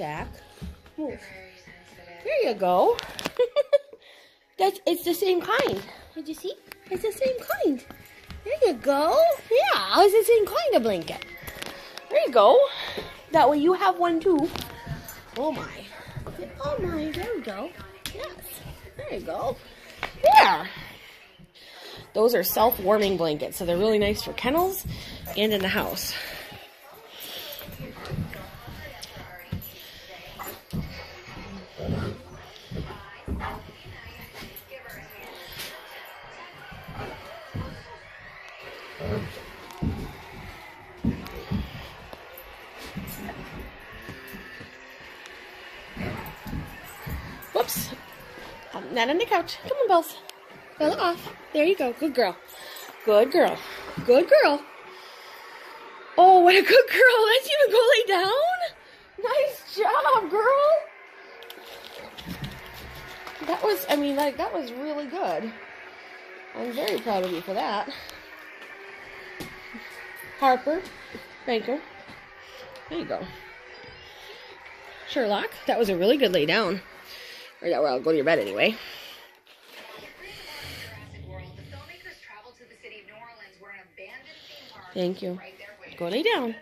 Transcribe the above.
Jack. Move. There you go. That's it's the same kind. Did you see? It's the same kind. There you go. Yeah, it's the same kind of blanket. There you go. That way you have one too. Oh my. Oh my, there we go. Yes. There you go. There. Those are self-warming blankets, so they're really nice for kennels and in the house. Whoops. Um, not on the couch. Come on, Bells. Bella off. There you go. Good girl. Good girl. Good girl. Oh, what a good girl. Let's even go lay down. Nice job, girl. That was, I mean, like, that was really good. I'm very proud of you for that. Harper, Banker. There you go. Sherlock, that was a really good lay down. Or that, well, go to your bed anyway. Thank you. Go lay down.